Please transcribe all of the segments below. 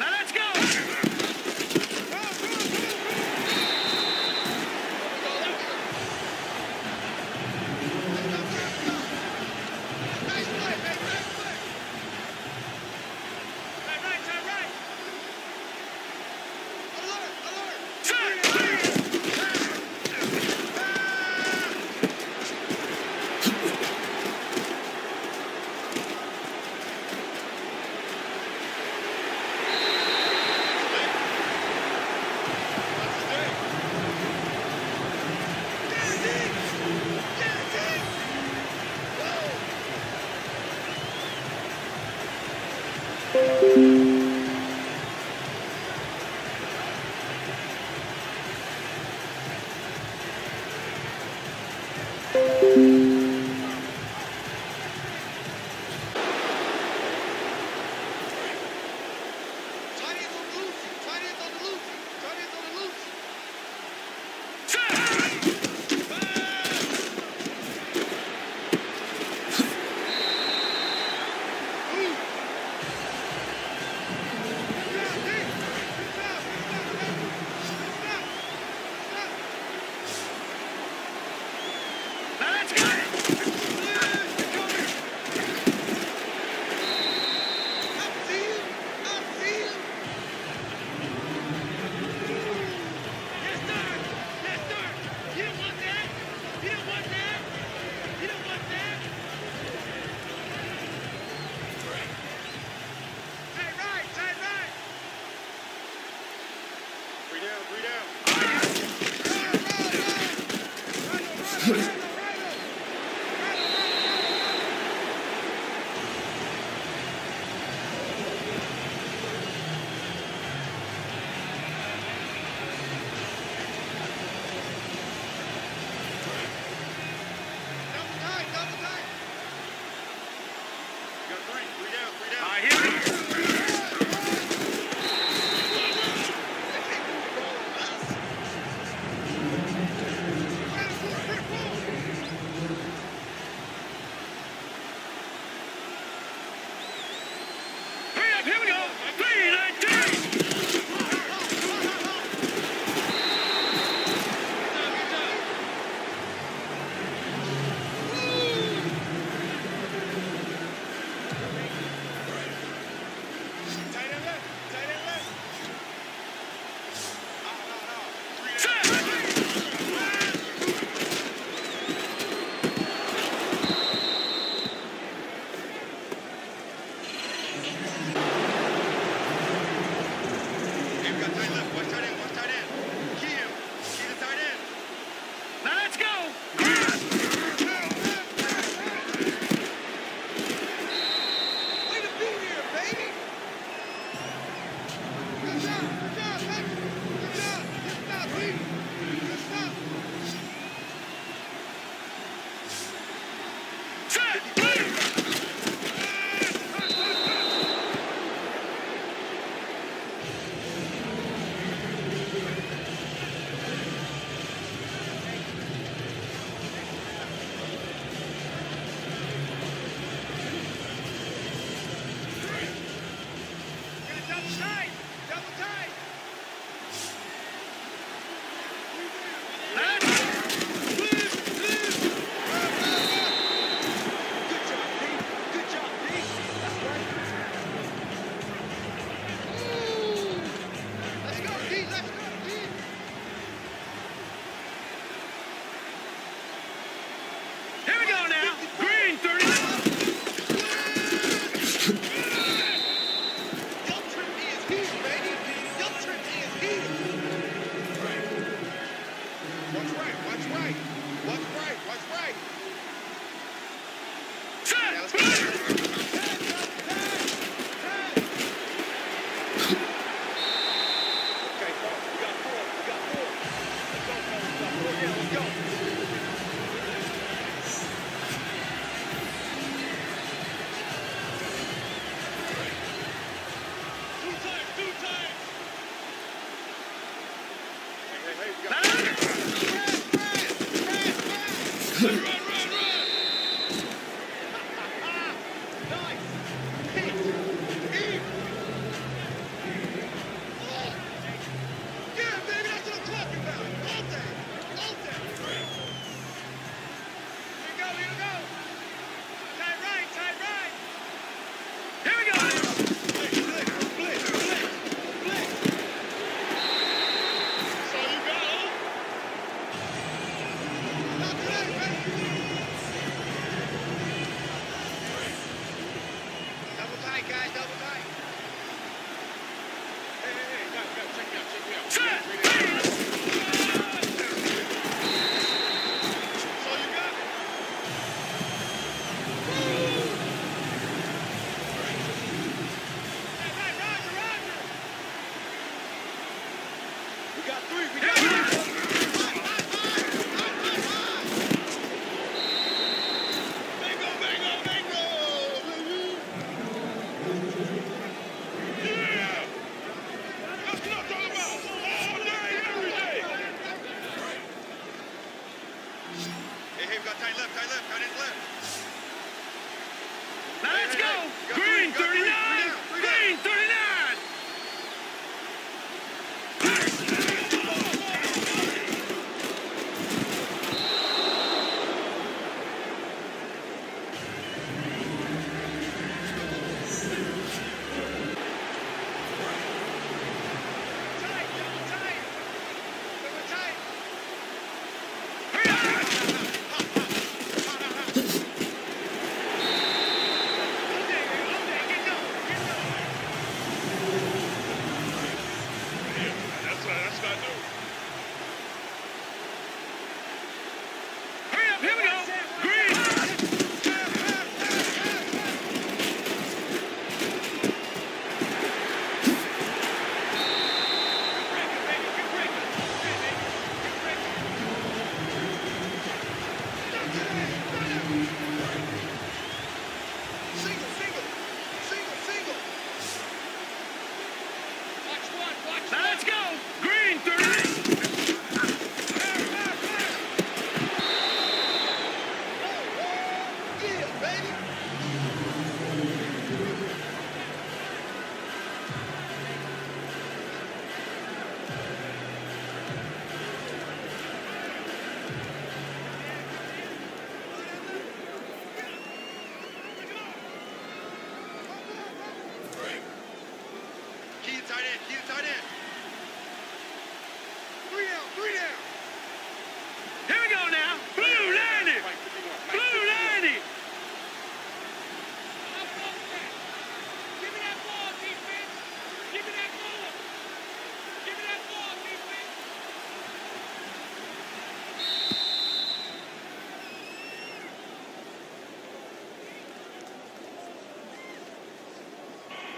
Now let's go! Three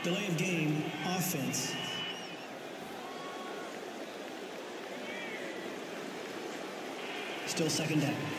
Delay of game, offense. Still second down.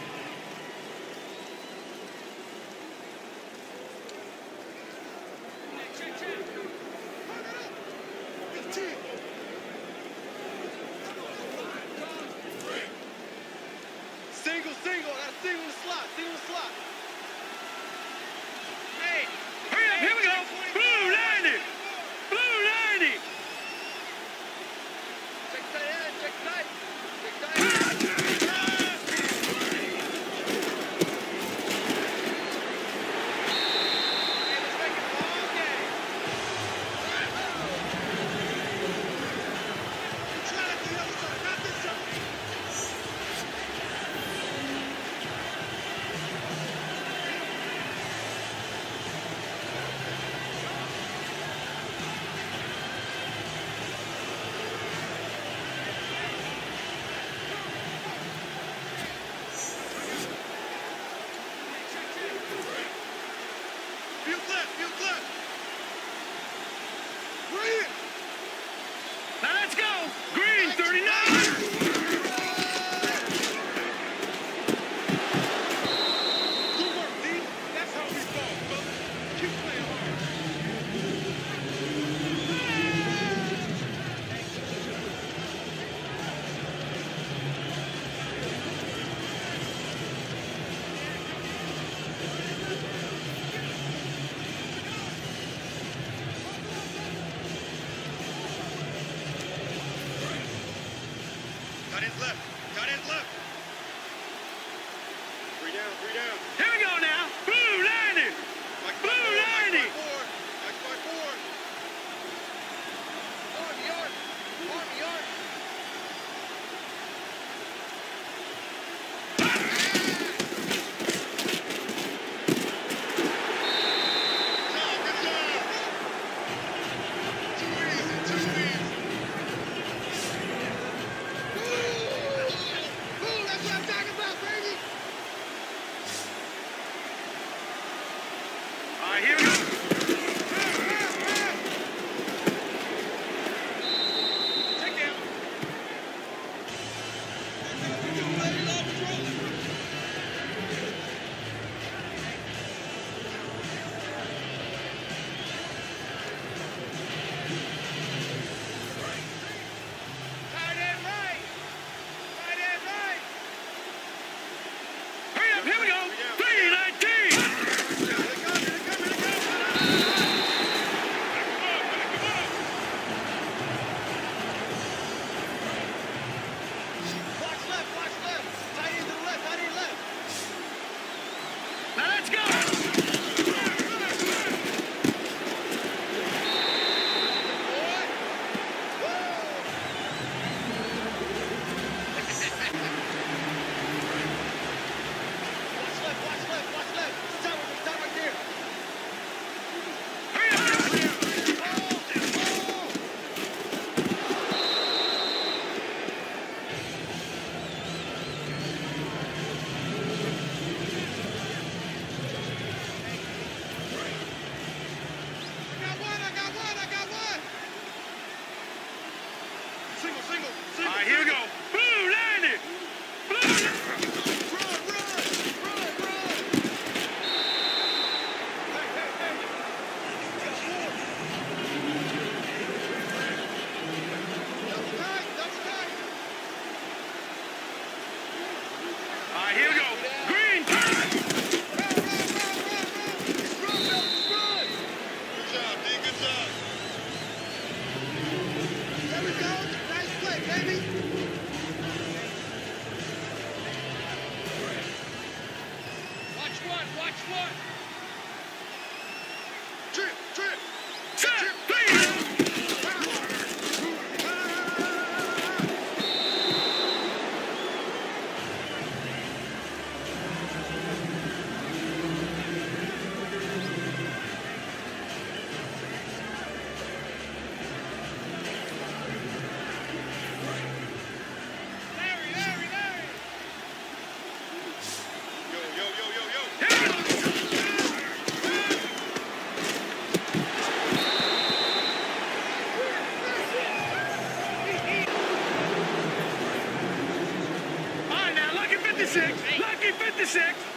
56. Lucky 56.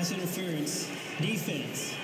Pass interference. Defense.